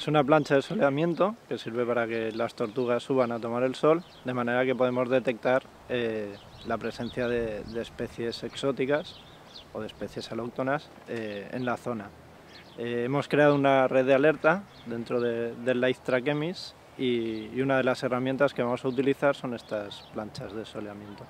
Es una plancha de soleamiento que sirve para que las tortugas suban a tomar el sol, de manera que podemos detectar eh, la presencia de, especies exóticas o de especies alóctonas eh, en la zona. Eh, hemos creado una red de alerta dentro del Life Track Emis y una de las herramientas que vamos a utilizar son estas planchas de soleamiento.